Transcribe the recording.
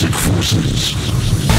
toxic forces.